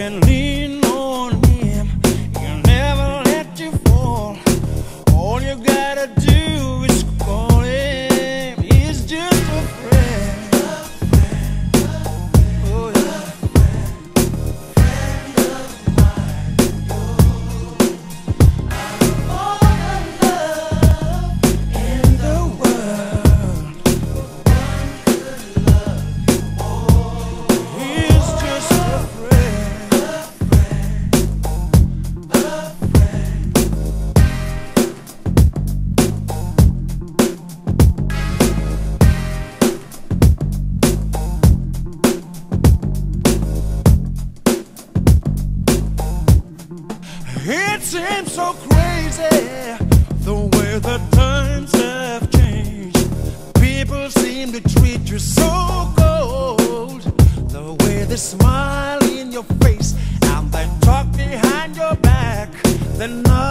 can leave. seems so crazy the way the times have changed. People seem to treat you so cold. The way they smile in your face and they talk behind your back. They're not